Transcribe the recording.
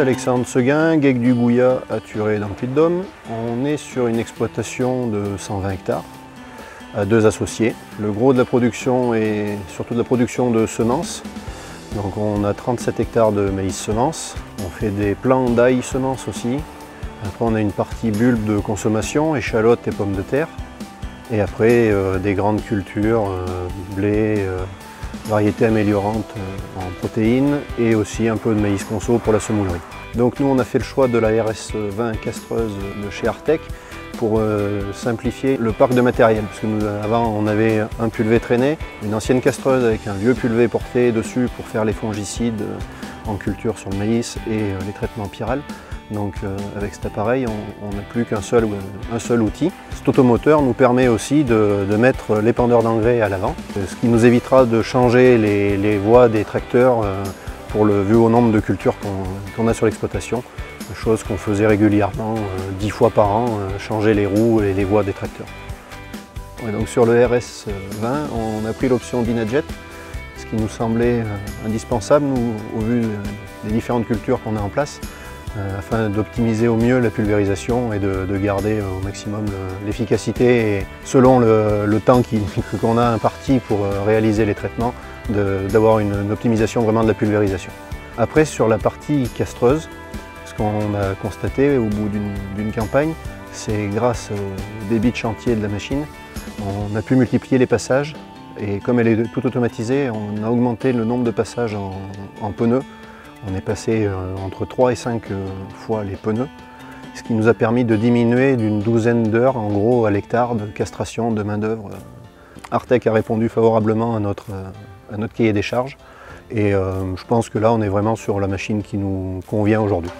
Alexandre Seguin, Guec du Gouillat à Turé dans le Puy-de-Dôme. On est sur une exploitation de 120 hectares à deux associés. Le gros de la production est surtout de la production de semences. Donc on a 37 hectares de maïs semences. On fait des plants d'ail semences aussi. Après on a une partie bulbe de consommation, échalotes et pommes de terre. Et après euh, des grandes cultures, euh, blé, euh, variétés améliorantes euh, en protéines et aussi un peu de maïs conso pour la semoulerie. Donc nous on a fait le choix de la RS20 castreuse de chez Artec pour euh, simplifier le parc de matériel. Parce que nous, avant on avait un pulvé traîné, une ancienne castreuse avec un vieux pulvé porté dessus pour faire les fongicides euh, en culture sur le maïs et les traitements pyrales. Donc avec cet appareil, on n'a plus qu'un seul, un seul outil. Cet automoteur nous permet aussi de, mettre l'épandeur d'engrais à l'avant, ce qui nous évitera de changer les, voies des tracteurs pour le vu au nombre de cultures qu'on qu a sur l'exploitation, chose qu'on faisait régulièrement, dix 10 fois par an, changer les roues et les voies des tracteurs. Donc sur le RS20, on a pris l'option Dynajet, ce qui nous semblait indispensable au vu des différentes cultures qu'on a en place. Euh, afin d'optimiser au mieux la pulvérisation et de, de garder au maximum l'efficacité et selon le, temps qu'on a imparti pour euh, réaliser les traitements, d'avoir une, une, optimisation vraiment de la pulvérisation. Après sur la partie castreuse, ce qu'on a constaté au bout d'une campagne, c'est grâce au débit de chantier de la machine, on a pu multiplier les passages et comme elle est tout automatisée, on a augmenté le nombre de passages en, en pneus on est passé euh, entre 3 et 5 euh, fois les pneus, ce qui nous a permis de diminuer d'une douzaine d'heures en gros à l'hectare de castration de main-d'œuvre. Artec a répondu favorablement à notre, à notre cahier des charges et euh, je pense que là on est vraiment sur la machine qui nous convient aujourd'hui.